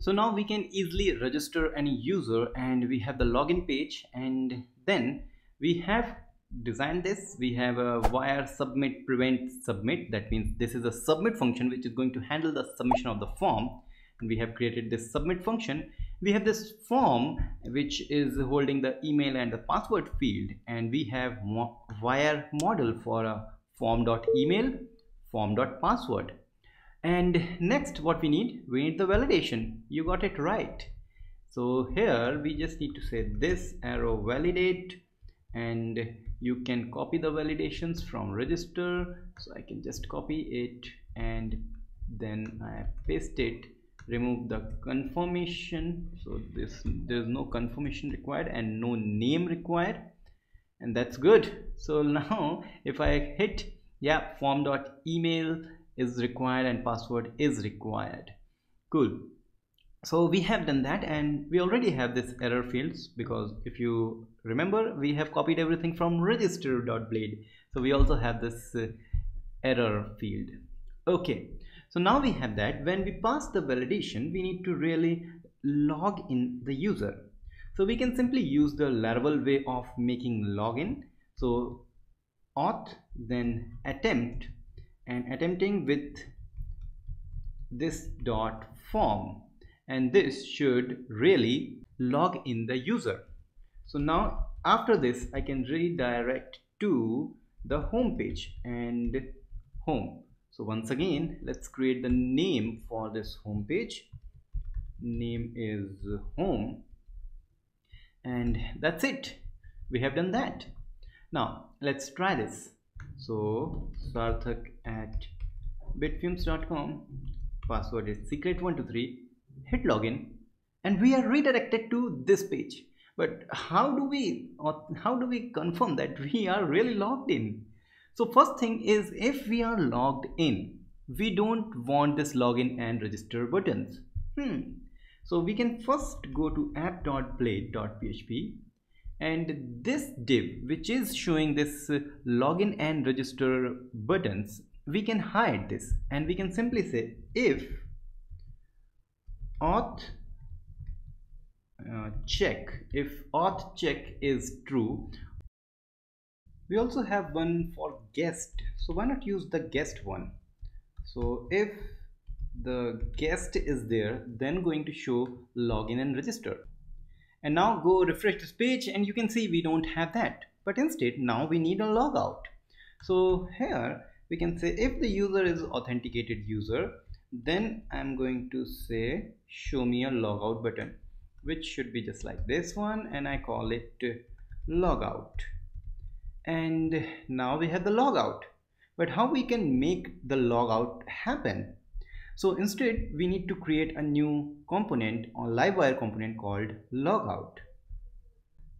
So now we can easily register any user and we have the login page and then we have designed this. We have a wire submit prevent submit. That means this is a submit function which is going to handle the submission of the form. And we have created this submit function. We have this form which is holding the email and the password field and we have mo wire model for a form.email form.password and next what we need we need the validation. You got it right. So here we just need to say this arrow validate and you can copy the validations from register. So I can just copy it and then I paste it. Remove the confirmation. So this there's no confirmation required and no name required. And that's good. So now if I hit yeah form dot email is required and password is required. Cool. So we have done that and we already have this error fields because if you remember we have copied everything from register.blade so we also have this uh, error field. Okay. So now we have that. When we pass the validation we need to really log in the user. So we can simply use the Laravel way of making login. So auth then attempt and attempting with this dot form. And this should really log in the user. So now after this I can redirect to the home page and home. So once again let's create the name for this home page. Name is home. And that's it. We have done that. Now let's try this. So sarthak at bitfumes.com password is secret123 hit login and we are redirected to this page. But how do we how do we confirm that we are really logged in? So first thing is if we are logged in we don't want this login and register buttons. Hmm. So we can first go to app.blade.php and this div which is showing this uh, login and register buttons we can hide this and we can simply say if auth uh, check if auth check is true we also have one for guest. So why not use the guest one? So if the guest is there then going to show login and register. And now go refresh this page and you can see we don't have that. But instead now we need a logout. So here we can say if the user is authenticated user then I'm going to say show me a logout button which should be just like this one and I call it logout. And now we have the logout. But how we can make the logout happen? So instead we need to create a new component or livewire component called logout.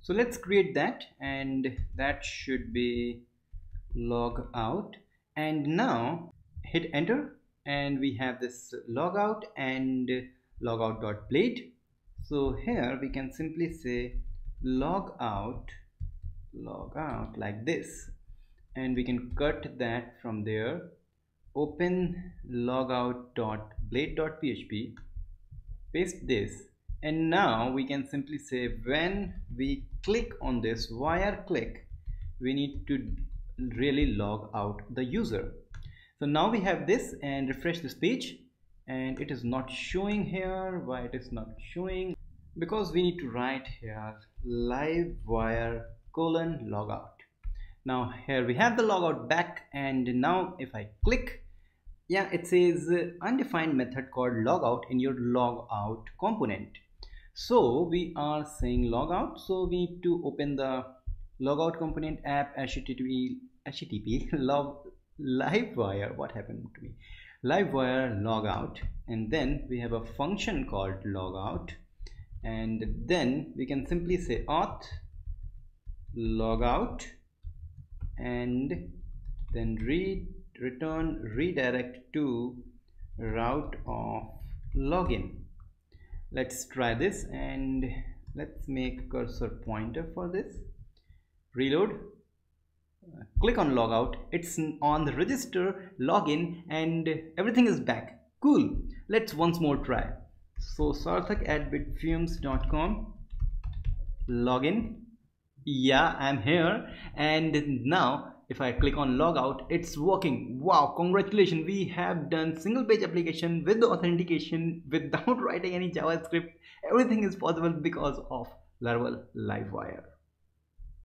So let's create that and that should be logout and now hit enter. And we have this logout and logout.blade. So here we can simply say logout logout like this. And we can cut that from there. Open logout.blade.php paste this. And now we can simply say when we click on this wire click we need to really log out the user. So now we have this and refresh this page. And it is not showing here. Why it is not showing? Because we need to write here live wire colon logout. Now here we have the logout back. And now if I click yeah it says undefined method called logout in your logout component. So we are saying logout. So we need to open the logout component app http http log livewire what happened to me? Livewire logout and then we have a function called logout and then we can simply say auth logout and then read return redirect to route of login. Let's try this and let's make cursor pointer for this. Reload click on logout it's on the register login and everything is back. Cool. Let's once more try. So sarthak at bitfumes.com login. Yeah i'm here. And now if I click on logout it's working. Wow congratulations. We have done single page application with the authentication without writing any JavaScript. Everything is possible because of Laravel Livewire